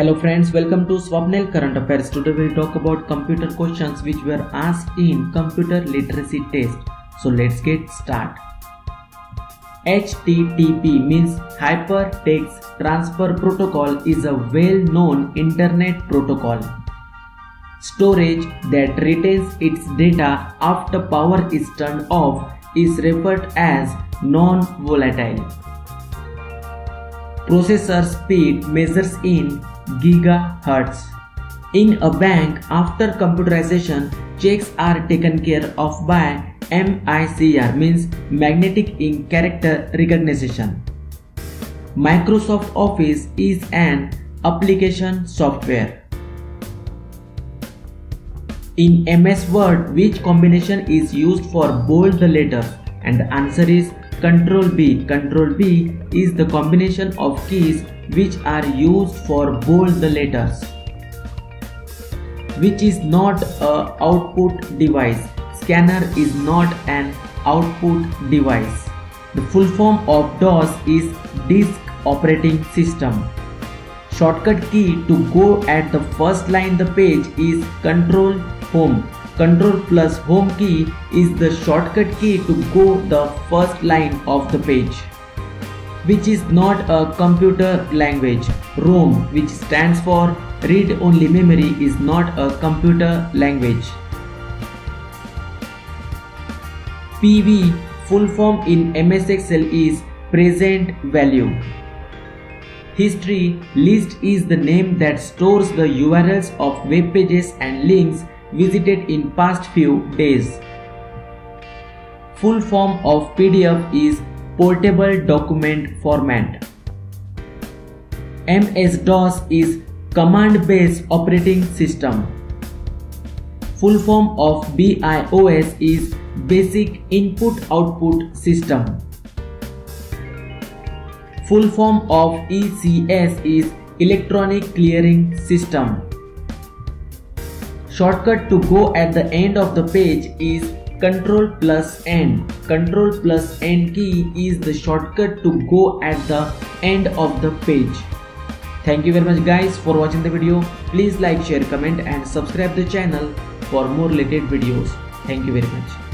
Hello friends, welcome to Swapnil Current Affairs. Today we'll talk about computer questions which were asked in computer literacy test. So let's get start. HTTP means Hypertext Transfer Protocol is a well-known internet protocol. Storage that retains its data after power is turned off is referred as non-volatile. Processor speed measures in gigahertz. In a bank, after computerization, checks are taken care of by MICR means magnetic ink character recognition. Microsoft Office is an application software. In MS Word, which combination is used for bold the letters? And the answer is Control B. Control B is the combination of keys which are used for bold the letters. Which is not a output device. Scanner is not an output device. The full form of DOS is Disk Operating System. Shortcut key to go at the first line the page is Control Home. Control plus Home key is the shortcut key to go the first line of the page which is not a computer language. ROM, which stands for read only memory, is not a computer language. PV, full form in MS Excel, is present value. History list is the name that stores the URLs of web pages and links visited in past few days. Full form of PDF is portable document format. MS-DOS is command-based operating system. Full form of BIOS is basic input-output system. Full form of ECS is electronic clearing system. Shortcut to go at the end of the page is Ctrl plus End. Ctrl plus End key is the shortcut to go at the end of the page. Thank you very much guys for watching the video. Please like, share, comment and subscribe the channel for more related videos. Thank you very much.